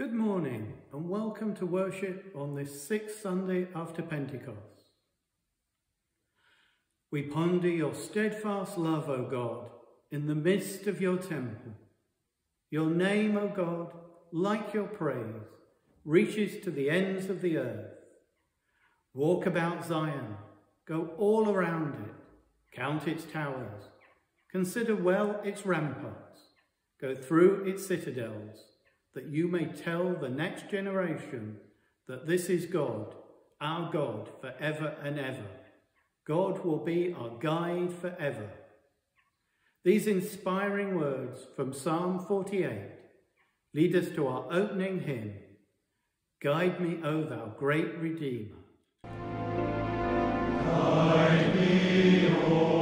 Good morning and welcome to worship on this sixth Sunday after Pentecost. We ponder your steadfast love, O God, in the midst of your temple. Your name, O God, like your praise, reaches to the ends of the earth. Walk about Zion, go all around it, count its towers, consider well its ramparts, go through its citadels, that you may tell the next generation that this is God, our God, forever and ever. God will be our guide forever. These inspiring words from Psalm 48 lead us to our opening hymn, Guide me, O thou great Redeemer. Guide me, O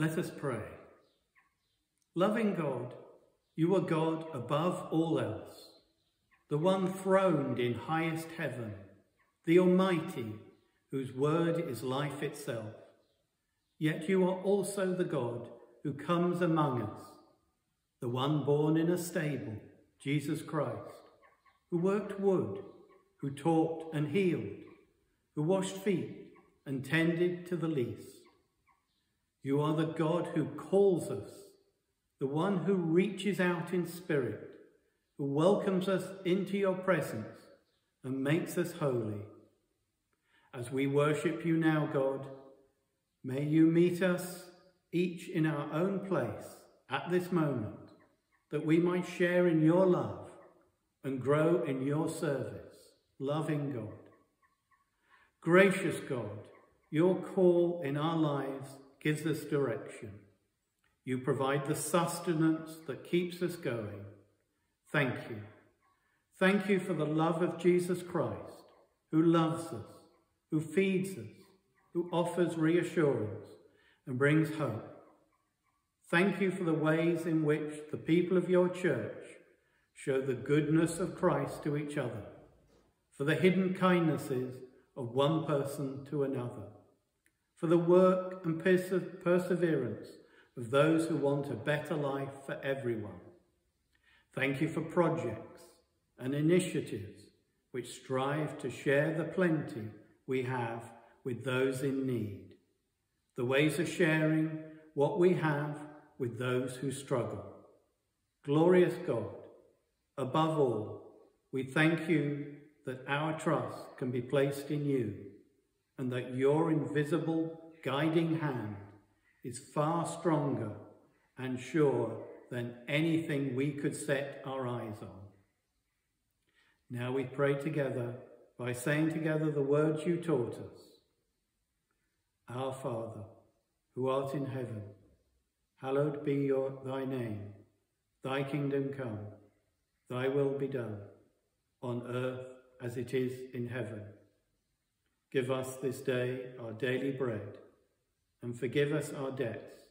Let us pray. Loving God, you are God above all else, the one throned in highest heaven, the Almighty, whose word is life itself. Yet you are also the God who comes among us, the one born in a stable, Jesus Christ, who worked wood, who taught and healed, who washed feet and tended to the least. You are the God who calls us, the one who reaches out in spirit, who welcomes us into your presence and makes us holy. As we worship you now, God, may you meet us each in our own place at this moment, that we might share in your love and grow in your service, loving God. Gracious God, your call in our lives gives us direction. You provide the sustenance that keeps us going. Thank you. Thank you for the love of Jesus Christ, who loves us, who feeds us, who offers reassurance and brings hope. Thank you for the ways in which the people of your church show the goodness of Christ to each other, for the hidden kindnesses of one person to another for the work and perse perseverance of those who want a better life for everyone. Thank you for projects and initiatives which strive to share the plenty we have with those in need. The ways of sharing what we have with those who struggle. Glorious God, above all, we thank you that our trust can be placed in you and that your invisible guiding hand is far stronger and sure than anything we could set our eyes on. Now we pray together by saying together the words you taught us. Our Father, who art in heaven, hallowed be your, thy name. Thy kingdom come, thy will be done, on earth as it is in heaven. Give us this day our daily bread, and forgive us our debts,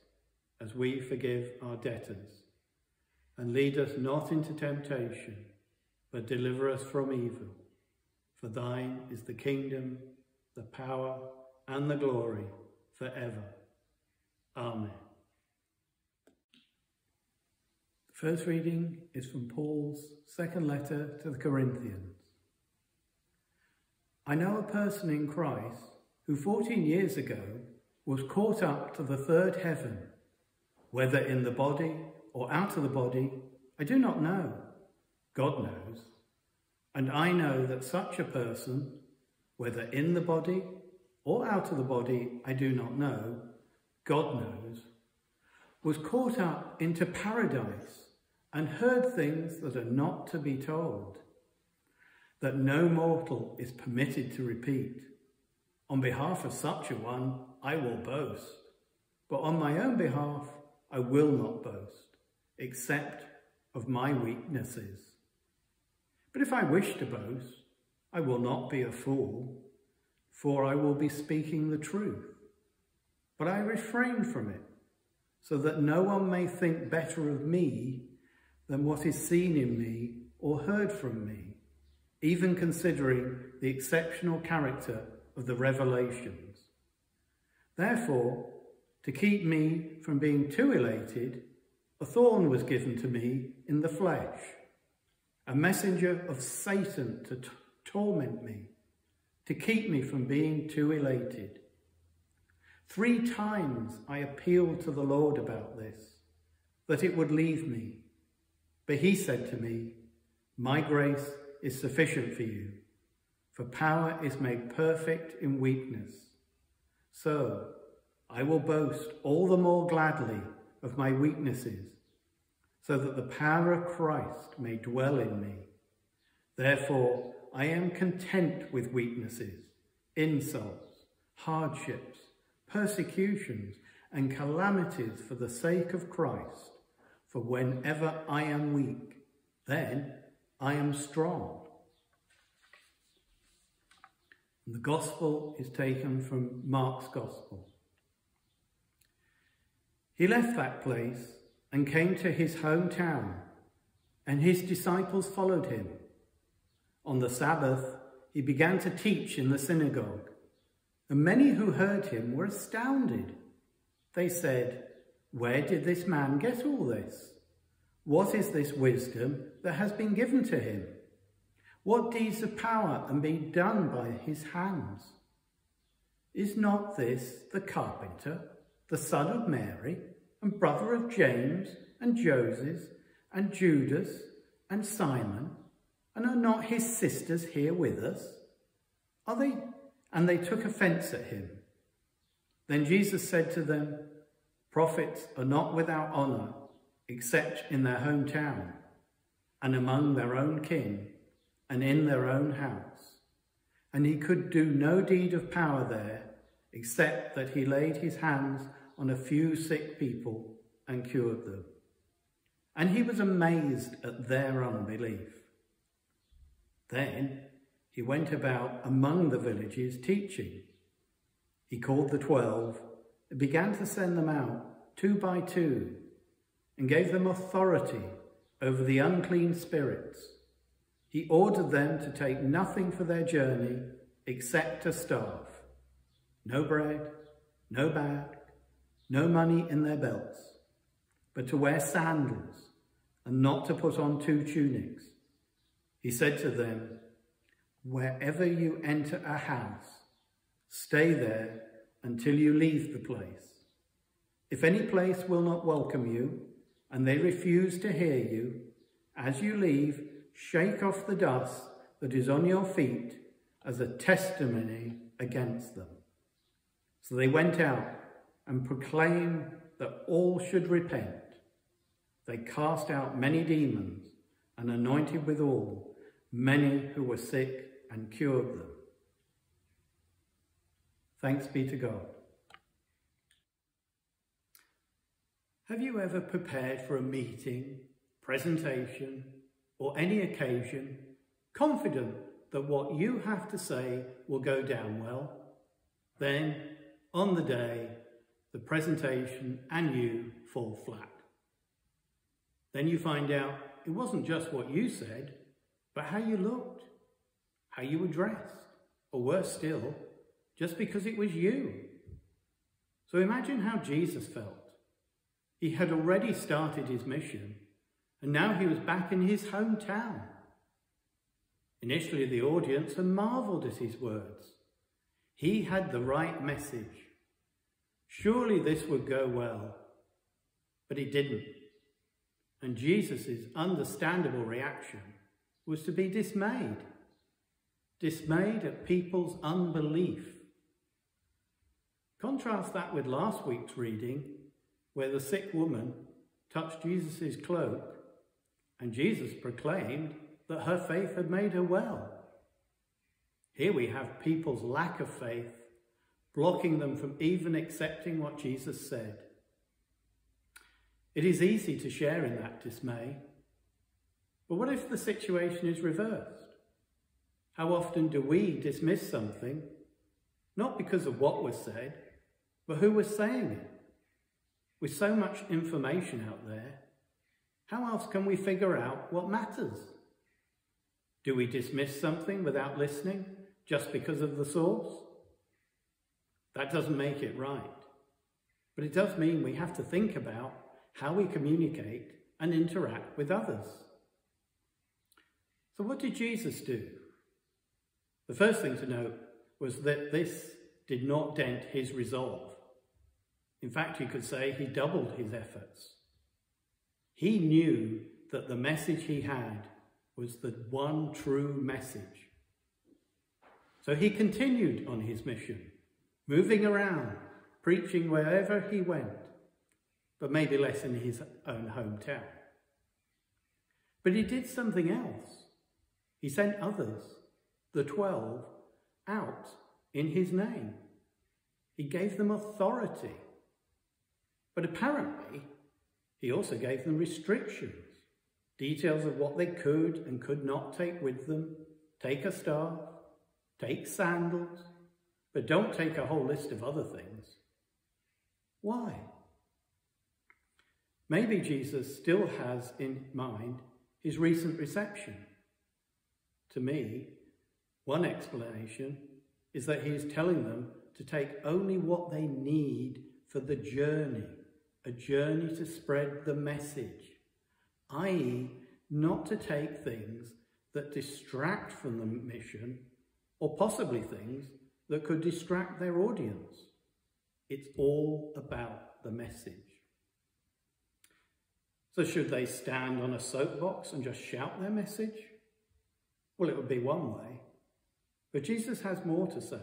as we forgive our debtors. And lead us not into temptation, but deliver us from evil. For thine is the kingdom, the power, and the glory forever. Amen. First reading is from Paul's second letter to the Corinthians. I know a person in Christ who 14 years ago was caught up to the third heaven, whether in the body or out of the body, I do not know. God knows. And I know that such a person, whether in the body or out of the body, I do not know, God knows, was caught up into paradise and heard things that are not to be told, that no mortal is permitted to repeat. On behalf of such a one, I will boast, but on my own behalf, I will not boast, except of my weaknesses. But if I wish to boast, I will not be a fool, for I will be speaking the truth. But I refrain from it, so that no one may think better of me than what is seen in me or heard from me, even considering the exceptional character of the revelations. Therefore, to keep me from being too elated, a thorn was given to me in the flesh, a messenger of Satan to torment me, to keep me from being too elated. Three times I appealed to the Lord about this, that it would leave me. But he said to me, My grace is sufficient for you, for power is made perfect in weakness. So I will boast all the more gladly of my weaknesses, so that the power of Christ may dwell in me. Therefore, I am content with weaknesses, insults, hardships, persecutions, and calamities for the sake of Christ. For whenever I am weak, then I am strong. The gospel is taken from Mark's gospel. He left that place and came to his hometown, and his disciples followed him. On the Sabbath, he began to teach in the synagogue, and many who heard him were astounded. They said, where did this man get all this? What is this wisdom that has been given to him? What deeds of power are being done by his hands? Is not this the carpenter, the son of Mary, and brother of James and Joseph and Judas and Simon? And are not his sisters here with us? Are they? And they took offence at him. Then Jesus said to them, Prophets are not without honour, except in their hometown, and among their own kin, and in their own house. And he could do no deed of power there, except that he laid his hands on a few sick people and cured them. And he was amazed at their unbelief. Then he went about among the villages teaching. He called the twelve and began to send them out two by two and gave them authority over the unclean spirits. He ordered them to take nothing for their journey except a staff, no bread, no bag, no money in their belts, but to wear sandals and not to put on two tunics. He said to them, Wherever you enter a house, stay there until you leave the place. If any place will not welcome you, and they refuse to hear you, as you leave, shake off the dust that is on your feet as a testimony against them. So they went out and proclaimed that all should repent. They cast out many demons and anointed with all many who were sick and cured them. Thanks be to God. Have you ever prepared for a meeting, presentation, or any occasion, confident that what you have to say will go down well? Then, on the day, the presentation and you fall flat. Then you find out it wasn't just what you said, but how you looked, how you were dressed, or worse still, just because it was you. So imagine how Jesus felt. He had already started his mission, and now he was back in his hometown. Initially, the audience had marvelled at his words. He had the right message. Surely this would go well, but it didn't. And Jesus' understandable reaction was to be dismayed. Dismayed at people's unbelief. Contrast that with last week's reading, where the sick woman touched Jesus' cloak and Jesus proclaimed that her faith had made her well. Here we have people's lack of faith blocking them from even accepting what Jesus said. It is easy to share in that dismay. But what if the situation is reversed? How often do we dismiss something, not because of what was said, but who was saying it? With so much information out there, how else can we figure out what matters? Do we dismiss something without listening just because of the source? That doesn't make it right. But it does mean we have to think about how we communicate and interact with others. So what did Jesus do? The first thing to note was that this did not dent his resolve. In fact, you could say he doubled his efforts. He knew that the message he had was the one true message. So he continued on his mission, moving around, preaching wherever he went, but maybe less in his own hometown. But he did something else. He sent others, the twelve, out in his name. He gave them authority. But apparently, he also gave them restrictions, details of what they could and could not take with them. Take a staff, take sandals, but don't take a whole list of other things. Why? Maybe Jesus still has in mind his recent reception. To me, one explanation is that he is telling them to take only what they need for the journey a journey to spread the message, i.e., not to take things that distract from the mission or possibly things that could distract their audience. It's all about the message. So, should they stand on a soapbox and just shout their message? Well, it would be one way. But Jesus has more to say.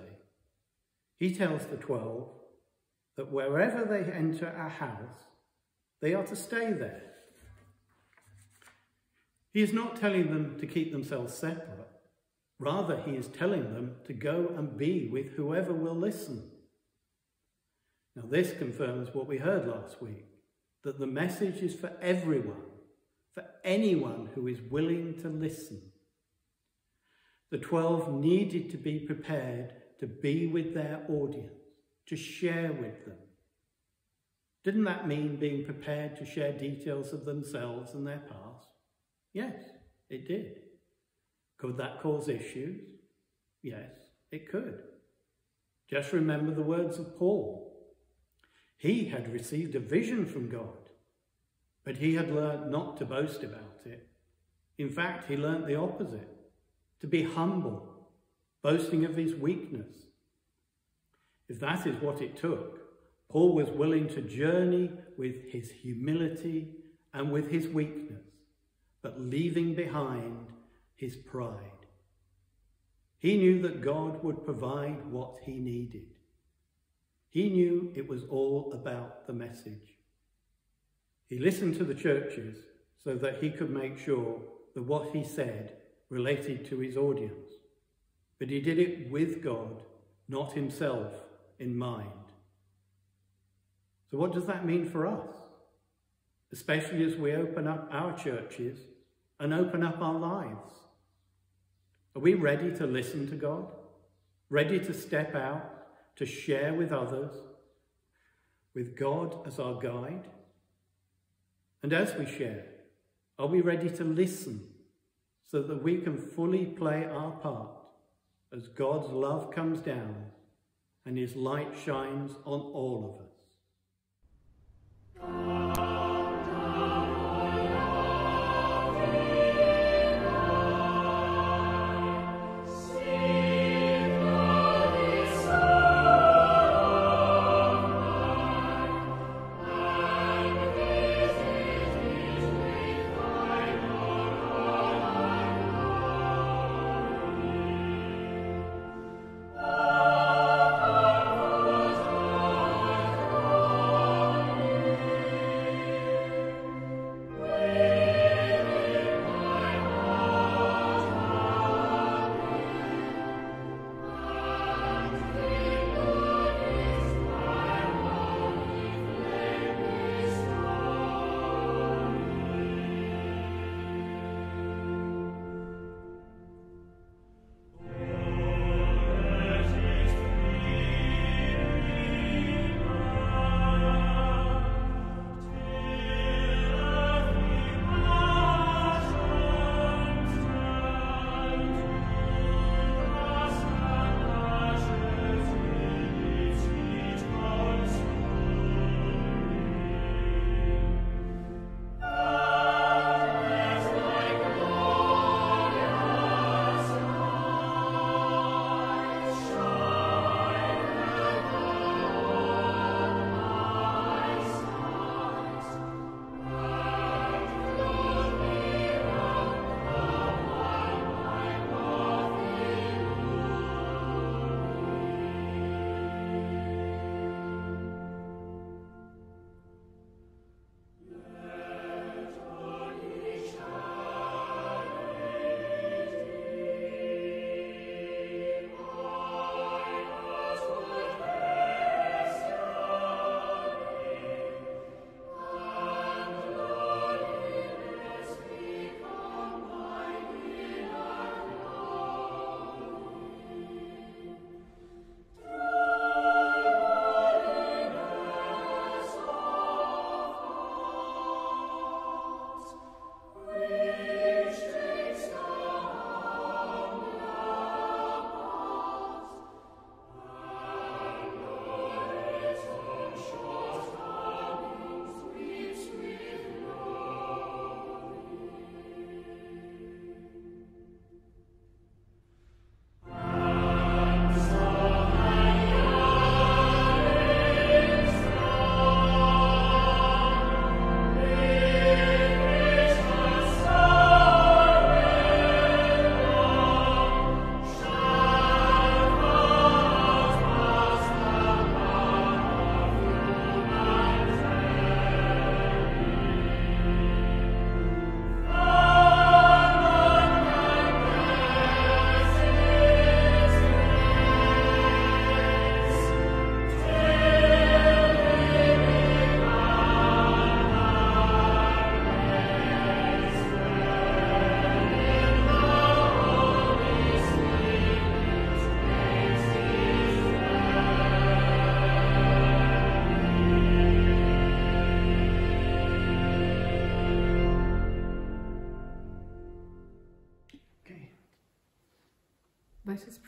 He tells the twelve that wherever they enter a house, they are to stay there. He is not telling them to keep themselves separate. Rather, he is telling them to go and be with whoever will listen. Now, this confirms what we heard last week that the message is for everyone, for anyone who is willing to listen. The 12 needed to be prepared to be with their audience to share with them. Didn't that mean being prepared to share details of themselves and their past? Yes, it did. Could that cause issues? Yes, it could. Just remember the words of Paul. He had received a vision from God, but he had learned not to boast about it. In fact, he learnt the opposite, to be humble, boasting of his weakness, if that is what it took, Paul was willing to journey with his humility and with his weakness, but leaving behind his pride. He knew that God would provide what he needed. He knew it was all about the message. He listened to the churches so that he could make sure that what he said related to his audience. But he did it with God, not himself, in mind. So what does that mean for us? Especially as we open up our churches and open up our lives. Are we ready to listen to God? Ready to step out, to share with others, with God as our guide? And as we share, are we ready to listen so that we can fully play our part as God's love comes down and his light shines on all of us?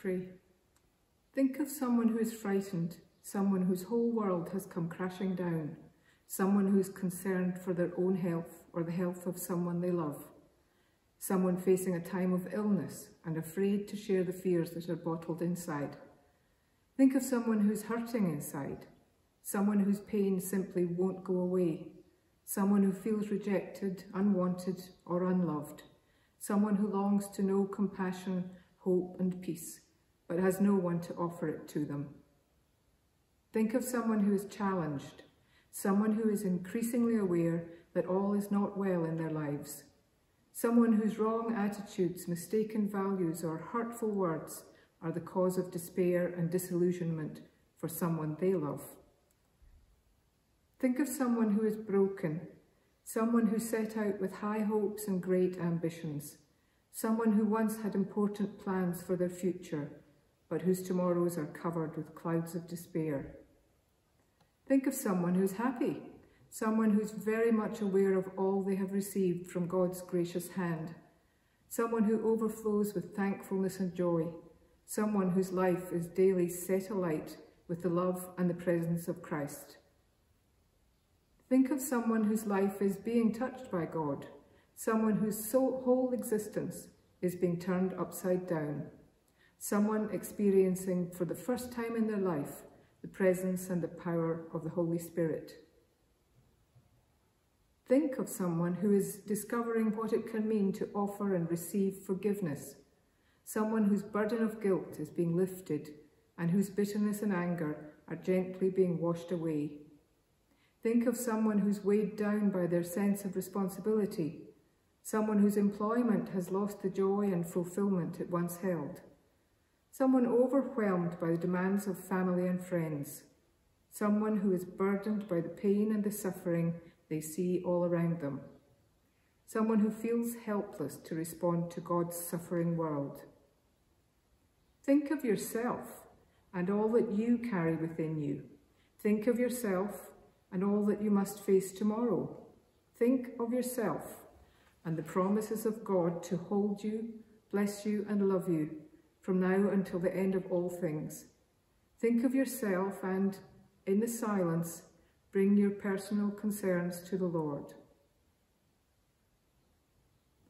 Pray. Think of someone who is frightened, someone whose whole world has come crashing down, someone who is concerned for their own health or the health of someone they love, someone facing a time of illness and afraid to share the fears that are bottled inside. Think of someone who's hurting inside, someone whose pain simply won't go away, someone who feels rejected, unwanted, or unloved, someone who longs to know compassion, hope, and peace, but has no one to offer it to them. Think of someone who is challenged, someone who is increasingly aware that all is not well in their lives, someone whose wrong attitudes, mistaken values, or hurtful words are the cause of despair and disillusionment for someone they love. Think of someone who is broken, someone who set out with high hopes and great ambitions, someone who once had important plans for their future, but whose tomorrows are covered with clouds of despair. Think of someone who's happy, someone who's very much aware of all they have received from God's gracious hand, someone who overflows with thankfulness and joy, someone whose life is daily set alight with the love and the presence of Christ. Think of someone whose life is being touched by God, someone whose whole existence is being turned upside down, someone experiencing for the first time in their life the presence and the power of the Holy Spirit. Think of someone who is discovering what it can mean to offer and receive forgiveness, someone whose burden of guilt is being lifted and whose bitterness and anger are gently being washed away. Think of someone who's weighed down by their sense of responsibility, someone whose employment has lost the joy and fulfilment it once held, someone overwhelmed by the demands of family and friends, someone who is burdened by the pain and the suffering they see all around them, someone who feels helpless to respond to God's suffering world. Think of yourself and all that you carry within you. Think of yourself and all that you must face tomorrow. Think of yourself and the promises of God to hold you, bless you, and love you from now until the end of all things. Think of yourself and, in the silence, bring your personal concerns to the Lord.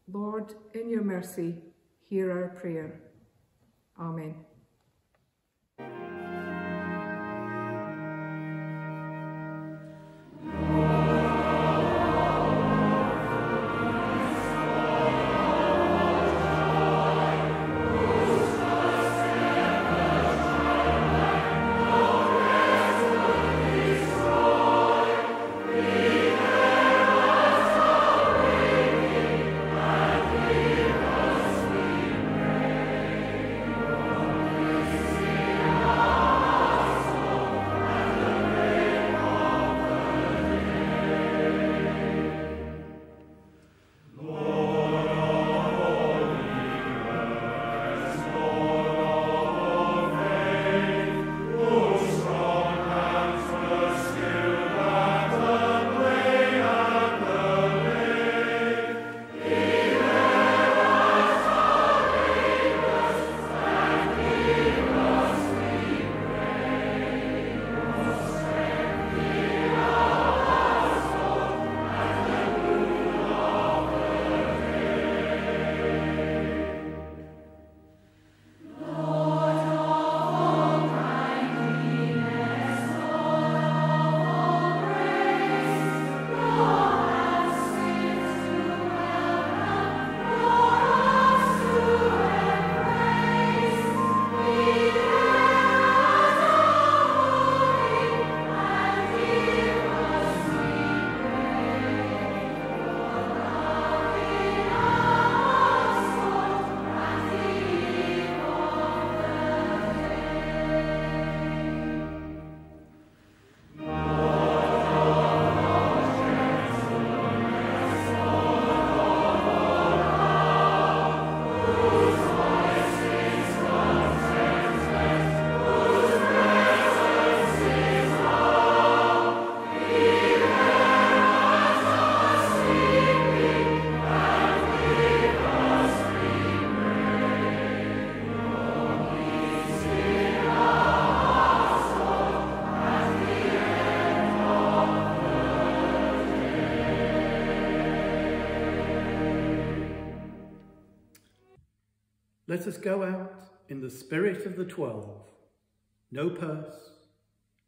Lord, in your mercy, hear our prayer. Amen. Let us go out in the spirit of the twelve. No purse,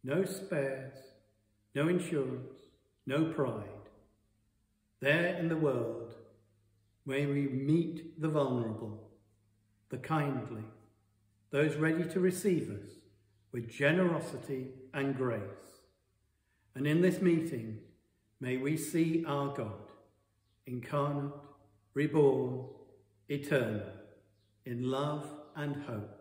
no spares, no insurance, no pride, There in the world, may we meet the vulnerable, the kindly, those ready to receive us with generosity and grace. And in this meeting, may we see our God, incarnate, reborn, eternal, in love and hope